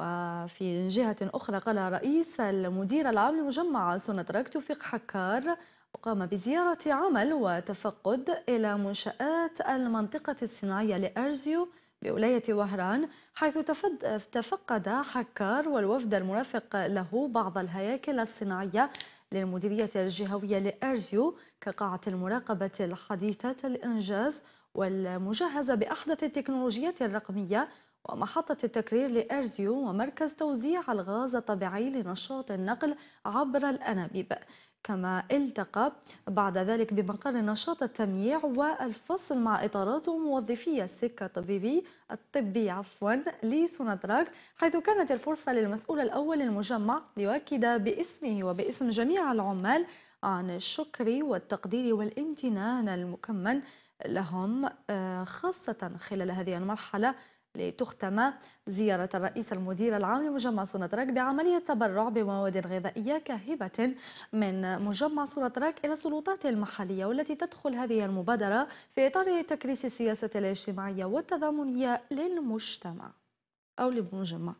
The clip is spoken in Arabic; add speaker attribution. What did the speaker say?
Speaker 1: وفي جهة أخرى قال رئيس المدير العام لمجمع سونتراك توفيق حكار وقام بزيارة عمل وتفقد إلى منشآت المنطقة الصناعية لأرزيو بولاية وهران حيث تفقد حكار والوفد المرافق له بعض الهياكل الصناعية للمديرية الجهوية لأرزيو كقاعة المراقبة الحديثة الإنجاز والمجهزة بأحدث التكنولوجيات الرقمية ومحطة التكرير لأرزيو ومركز توزيع الغاز الطبيعي لنشاط النقل عبر الأنابيب كما التقى بعد ذلك بمقر نشاط التمييع والفصل مع إطارات وموظفي السكة الطبيبي الطبي عفوا لسوناتراك حيث كانت الفرصة للمسؤول الأول للمجمع ليؤكد باسمه وباسم جميع العمال عن الشكر والتقدير والامتنان المكمن لهم آه، خاصة خلال هذه المرحلة لتختم زيارة الرئيس المدير العام لمجمع سونتراك بعملية تبرع بمواد غذائية كهبة من مجمع سونتراك إلى السلطات المحلية والتي تدخل هذه المبادرة في إطار تكريس السياسة الاجتماعية والتضامنية للمجتمع. أو للمجمع